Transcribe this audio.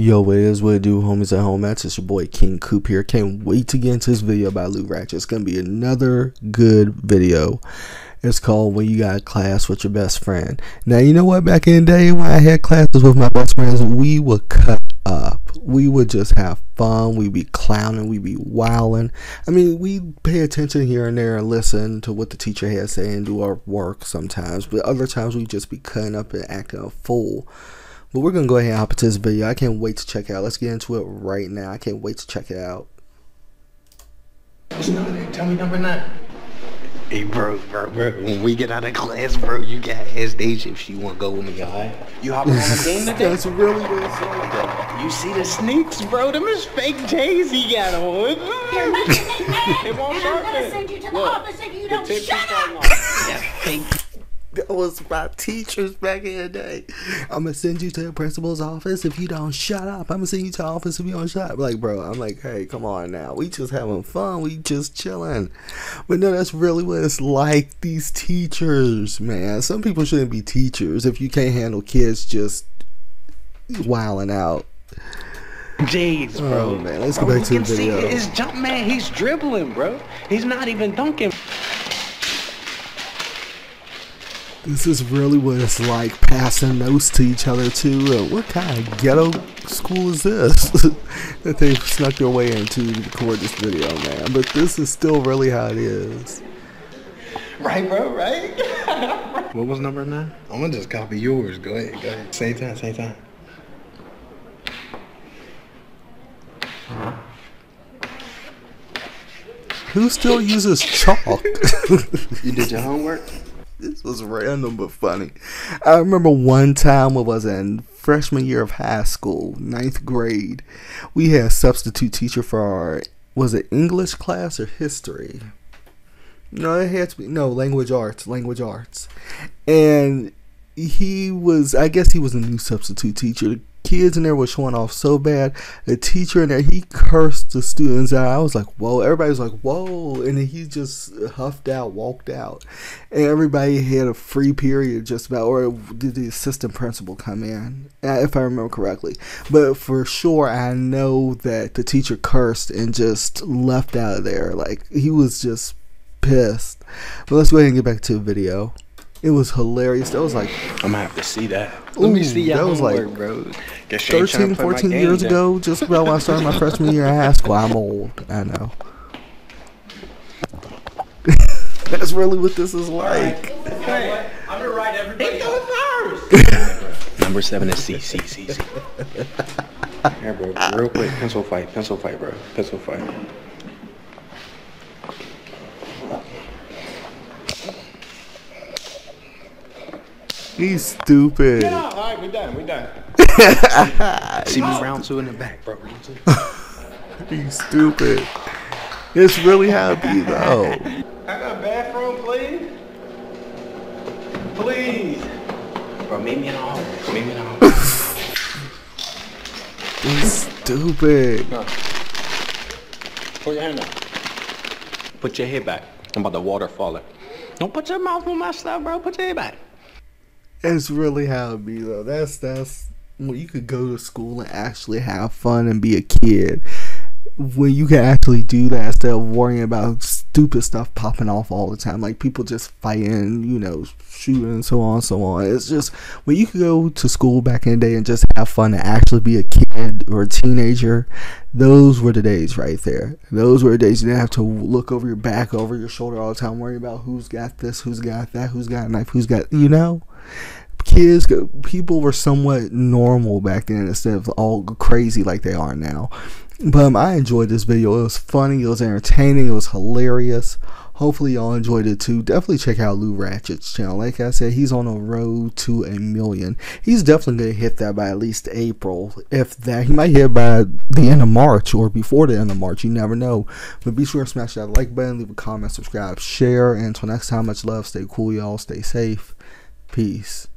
Yo, what is what it do, homies at home? That's it's your boy King Coop here. Can't wait to get into this video about Lou Ratchett. It's gonna be another good video. It's called When You Got Class with Your Best Friend. Now, you know what? Back in the day when I had classes with my best friends, we would cut up. We would just have fun. We'd be clowning. We'd be wilding. I mean, we'd pay attention here and there and listen to what the teacher had to say and do our work sometimes. But other times we'd just be cutting up and acting a fool. But we're gonna go ahead and hop into this video. I can't wait to check it out. Let's get into it right now. I can't wait to check it out. What's number? Tell me number nine. Hey, bro, bro, bro. When we get out of class, bro, you got ask Deja if she want to go with me, alright? You hopping on the game today? That's really what it's like. You see the sneaks, bro? Them is fake J's he got on. It won't I'm gonna send you to the Look, office if you don't tip is shut up. Yeah, fake. That was my teachers back in the day. I'm gonna send you to the principal's office if you don't shut up. I'm gonna send you to the office if you don't shut up. Like, bro, I'm like, hey, come on now. We just having fun. We just chilling. But no, that's really what it's like. These teachers, man. Some people shouldn't be teachers if you can't handle kids just wilding out. J's, oh, bro. Oh, man, let's go back to the video. you can see his Jumpman. He's dribbling, bro. He's not even dunking. This is really what it's like passing notes to each other too. Uh, what kind of ghetto school is this that they've snuck their way into to record this video, man? But this is still really how it is. Right, bro, right? what was number nine? I'm gonna just copy yours. Go ahead, go ahead. Same time, same time. Who still uses chalk? You did your homework? Was random but funny. I remember one time I was in freshman year of high school, ninth grade. We had a substitute teacher for our was it English class or history? No, it had to be no language arts, language arts, and he was. I guess he was a new substitute teacher. Kids in there were showing off so bad. The teacher in there, he cursed the students out. I was like, "Whoa!" Everybody was like, "Whoa!" And then he just huffed out, walked out, and everybody had a free period just about. Or did the assistant principal come in, uh, if I remember correctly? But for sure, I know that the teacher cursed and just left out of there. Like he was just pissed. But let's go ahead and get back to the video. It was hilarious. That was like I'm gonna have to see that. Let me see your that was like bro. Guess 13, tryna play my 14 years then. ago, just about when I started my freshman year in high school. I'm old. I know. That's really what this is like. I'm gonna write everybody. Number seven is C, C, C, C. Here, bro. Real quick, pencil fight, pencil fight, bro. Pencil fight. He's stupid. All right, we done. We done. See me round two in the back, bro. Round two. He's stupid. It's really how it be though. I got a bathroom, please. Please. Bro, meet me in the hall. Meet me in the hall. He's stupid. Put your hand up. Put your head back. I'm about to waterfall it. Don't put your mouth on my stuff, bro. Put your head back. It's really how it be though. That's that's when you could go to school and actually have fun and be a kid. When you can actually do that instead of worrying about stupid stuff popping off all the time, like people just fighting, you know, shooting and so on so on. It's just when you could go to school back in the day and just have fun and actually be a kid or a teenager. Those were the days right there. Those were the days you didn't have to look over your back, over your shoulder all the time, worrying about who's got this, who's got that, who's got a knife, who's got, you know kids people were somewhat normal back then instead of all crazy like they are now but um, i enjoyed this video. It was funny. It was entertaining. It was hilarious. Hopefully y'all enjoyed it too. Definitely check out Lou Ratchett's channel. Like i said he's on a road to a million. He's definitely gonna hit that by at least april. If that he might hit by the end of march or before the end of march. You never know. But be sure to smash that like button leave a comment subscribe share. And until next time much love. Stay cool y'all. Stay safe. Peace